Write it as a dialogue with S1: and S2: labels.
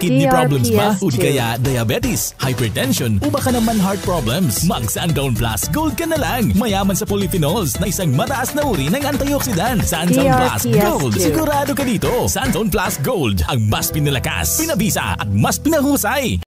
S1: kidney
S2: TRPS
S1: problems ba? O di kaya diabetes, hypertension, o baka naman heart problems? Mag Sundown Plus Gold ka na lang. Mayaman sa polyphenols na isang mataas na uri ng antioxidant. Sundown Plus Gold. Sigurado ka dito. Sundown Plus Gold. Ang mas pinalakas, pinabisa at mas pinahusay.